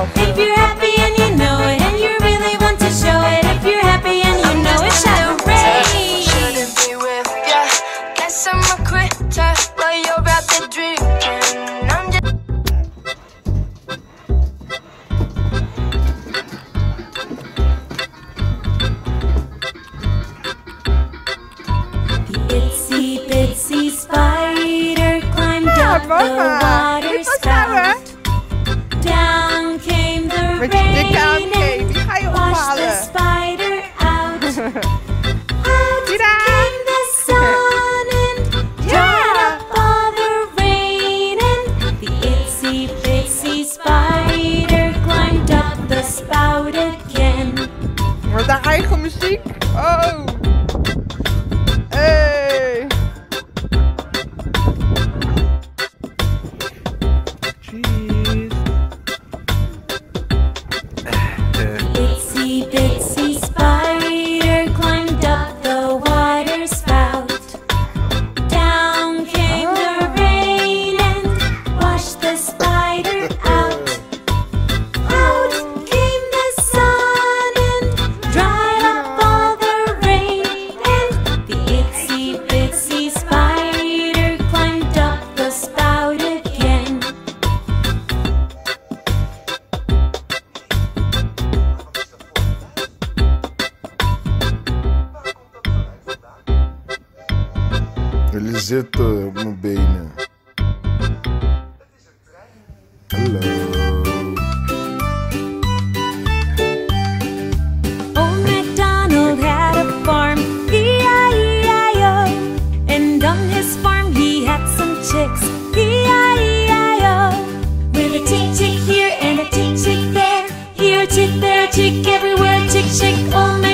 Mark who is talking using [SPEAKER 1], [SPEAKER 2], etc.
[SPEAKER 1] If you're happy and you know it, and you really want to show it. If you're happy and you know it, shout hooray!
[SPEAKER 2] Shouldn't be with ya. Guess I'm a quitter, but you're out there drinking.
[SPEAKER 3] Haar
[SPEAKER 1] zitten eh, op mijn benen. Hallo. Old MacDonald had a farm, E-I-E-I-O. And on his farm he had some chicks, E-I-E-I-O. With a tick chick here and a tick chick there, here a chick, there a
[SPEAKER 4] chick, everywhere tick tick.